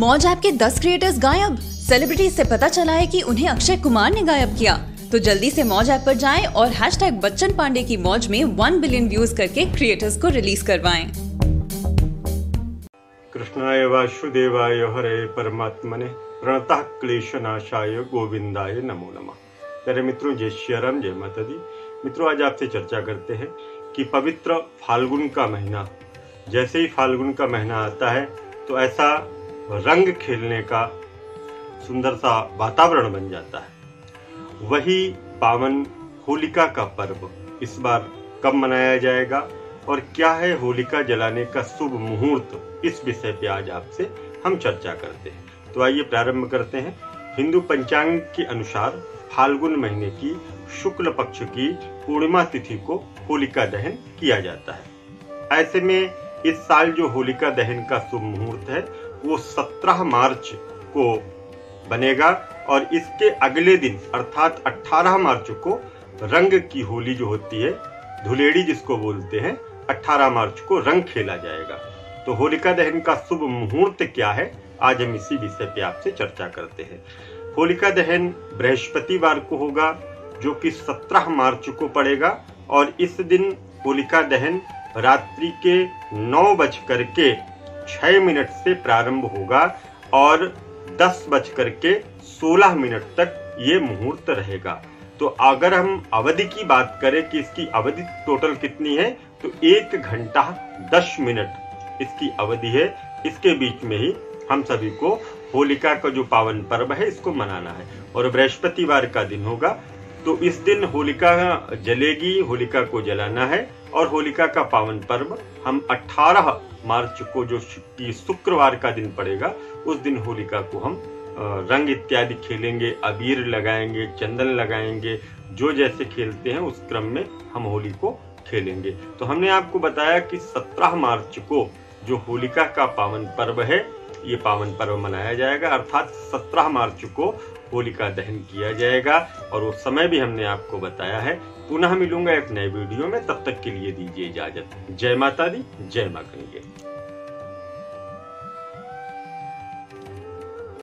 मौज ऐप के 10 क्रिएटर्स गायब। सेलिब्रिटी से पता चला है कि उन्हें अक्षय कुमार ने गायब किया। तो जल्दी से मौज ऐप पर जाएँ और हैशटैग बच्चन पांडे की मौज में 1 बिलियन व्यूज़ करके क्रिएटर्स को रिलीज़ करवाएँ। कृष्णाय वासुदेवाय हरे परमात्मने, प्रणतः क्लेशनाशाय गोविंदाय नमो नमः। प्यारे मित्रों, जय श्री जय माता दी। मित्रों, आज आपसे चर्चा करते हैं कि पवित्र फाल्गुन का महीना। जैसे ही फाल्गुन का महीना आता है तो ऐसा रंग खेलने का सुंदर सा वातावरण बन जाता है। वही पावन होलिका का पर्व इस बार कब मनाया जाएगा और क्या है होलिका जलाने का शुभ मुहूर्त, इस विषय पे आज आपसे हम चर्चा करते हैं। तो आइए प्रारंभ करते हैं। हिंदू पंचांग के अनुसार फाल्गुन महीने की शुक्ल पक्ष की पूर्णिमा तिथि को होलिका दहन किया जाता है। ऐसे में इस साल जो होलिका दहन का शुभ मुहूर्त है वो 17 मार्च को बनेगा और इसके अगले दिन, अर्थात 18 मार्च को, रंग की होली जो होती है, धुलेड़ी जिसको बोलते हैं 18 मार्च को रंग खेला जाएगा। तो होलिका दहन का शुभ मुहूर्त क्या है? आज हम इसी विषय पे आपसे चर्चा करते हैं। होलिका दहन बृहस्पतिवार को होगा, जो कि 17 मार्च को पड़ेगा, और इस दिन होलिका दहन रात्रि के नौ बज करके छह मिनट से प्रारंभ होगा और दस बज करके सोलह मिनट तक ये मुहूर्त रहेगा। तो अगर हम अवधि की बात करें कि इसकी अवधि टोटल कितनी है तो एक घंटा दस मिनट इसकी अवधि है। इसके बीच में ही हम सभी को होलिका का जो पावन पर्व है, इसको मनाना है। और बृहस्पतिवार का दिन होगा तो इस दिन होलिका जलेगी, होलिका को जलाना है और होलिका का पावन पर्व हम 18 मार्च को जो शुक्रवार का दिन पड़ेगा, उस दिन होलिका को हम रंग इत्यादि खेलेंगे, अबीर लगाएँगे, चंदन लगाएँगे, जो जैसे खेलते हैं उस क्रम में हम होली को खेलेंगे। तो हमने आपको बताया कि 17 मार्च को जो होलिका का पावन पर्व है ये पावन पर्व मनाया जाएगा, अर्थात 17 मार्च को होलिका दहन किया जाएगा, और उस समय भी हमने आपको बताया है। पुनः मिलूँगा एक नए वीडियो में, तब तक के लिए दीजिए इजाज़त। जय माता दी, जय माँ करिए